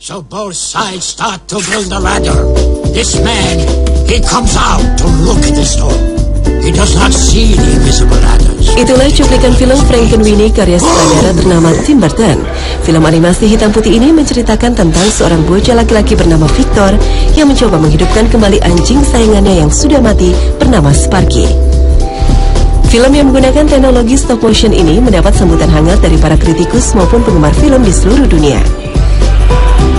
So both sides start to build a ladder. This man, he comes out to look at the storm. He does not see the invisible ladders. Itulah cuplikan film Frankenweenie karya sutradara bernama Tim Burton. Film animasi hitam putih ini menceritakan tentang seorang bocah laki-laki bernama Victor yang mencoba menghidupkan kembali anjing sayangannya yang sudah mati bernama Sparky. Film yang menggunakan teknologi stop motion ini mendapat sambutan hangat dari para kritikus maupun penggemar film di seluruh dunia.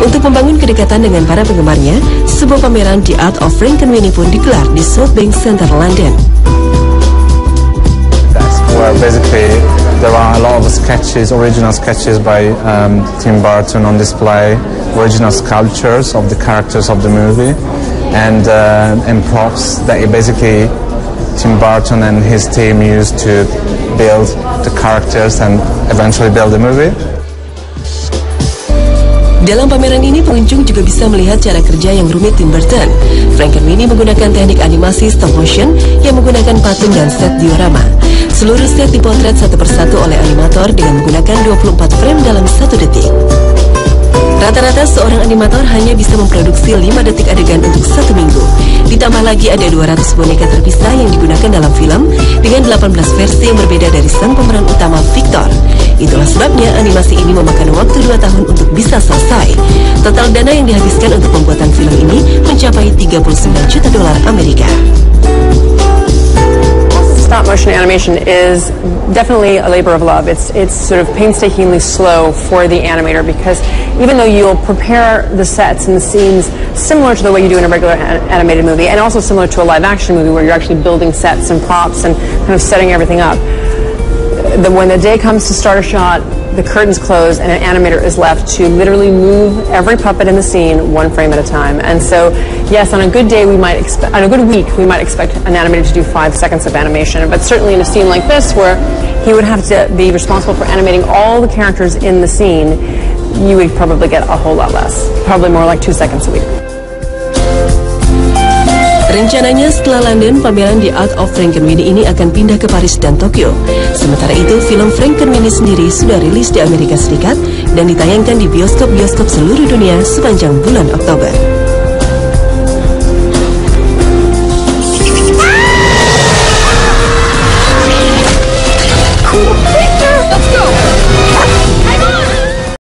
Untuk membangun kedekatan dengan para penggemarnya, sebuah pameran The Art of Frankenweenie pun digelar di South Bank Center, London. That's where basically there are a lot of sketches, original sketches by um, Tim Burton on display, original sculptures of the characters of the movie, and uh, and props that he basically Tim Burton and his team used to build the characters and eventually build the movie. Dalam pameran ini pengunjung juga bisa melihat cara kerja yang rumit Tim Burton. Frankenweenie menggunakan teknik animasi stop motion yang menggunakan patung dan set diorama. Seluruh set dipotret satu persatu oleh animator dengan menggunakan 24 frame dalam satu detik. Rata-rata seorang animator hanya bisa memproduksi 5 detik adegan untuk satu minggu. Ditambah lagi ada 200 boneka terpisah yang digunakan dalam film dengan 18 versi yang berbeda dari sang pemeran utama Victor. Itulah sebabnya animasi ini memakan waktu 2 tahun untuk bisa selesai. Total dana yang dihabiskan untuk pembuatan film ini mencapai 39 juta dolar Amerika. Motion animation is definitely a labor of love. It's it's sort of painstakingly slow for the animator because even though you'll prepare the sets and the scenes similar to the way you do in a regular an animated movie, and also similar to a live action movie where you're actually building sets and props and kind of setting everything up, the, when the day comes to start a shot, the curtains close and an animator is left to literally move every puppet in the scene one frame at a time. And so, yes, on a good day, we might expect, on a good week, we might expect an animator to do five seconds of animation. But certainly in a scene like this, where he would have to be responsible for animating all the characters in the scene, you would probably get a whole lot less. Probably more like two seconds a week. Rencananya setelah London, pameran The Art of Frankenweenie ini akan pindah ke Paris dan Tokyo. Sementara itu, film Frankenweenie sendiri sudah rilis di Amerika Serikat dan ditayangkan di bioskop-bioskop seluruh dunia sepanjang bulan Oktober.